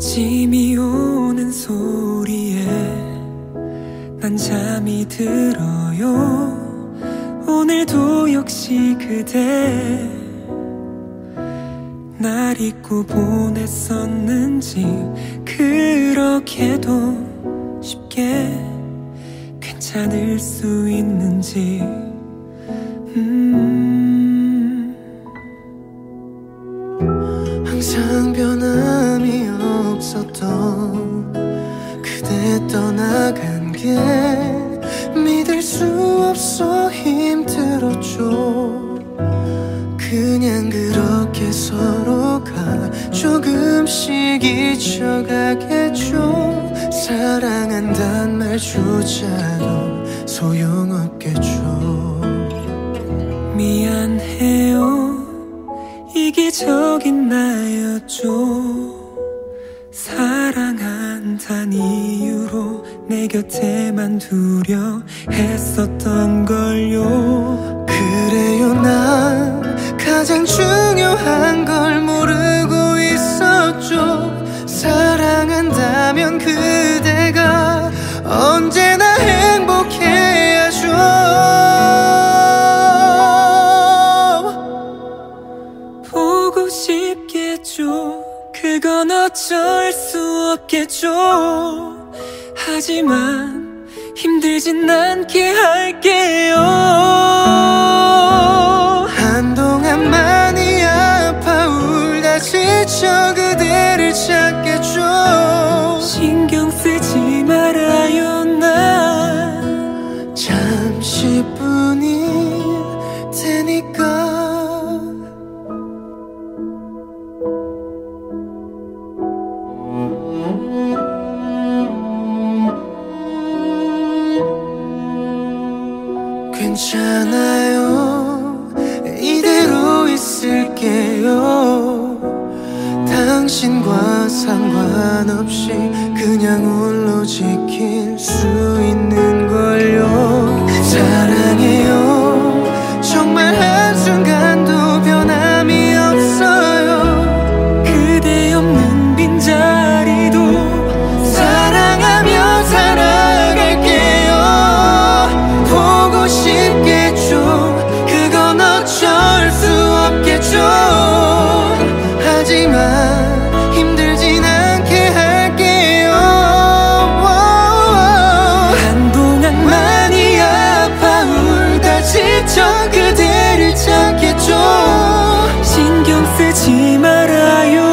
아침이 오는 소리에 난 잠이 들어요. 오늘도 역시 그대 날 잊고 보냈었는지 그렇게도 쉽게 괜찮을 수 있는지. 음. 항상 변함 이 없었던 그대 떠나간 게 믿을 수 없어 힘들었죠. 그냥 그렇게 서로가 조금씩 잊혀가겠죠. 사랑한단 말조차도 소용없겠죠. 미안해요. 이기적인 나였죠 사랑한다는 이유로 내 곁에만 두려 했었던 걸요. 그래요 난 가장 중요한 걸 모르고 있었죠. 사랑한다면 그대가 언제나 행복해야죠. 보고 싶겠죠 그건 어쩔 수 없겠죠. 하지만 힘들진 않게 할게요. 한동안 많이 아파 울다 지쳐 그대를 찾겠 괜찮아요. 이대로 있을게요. 당신과 상관없이 그냥 홀로 지킬 수 стараюсь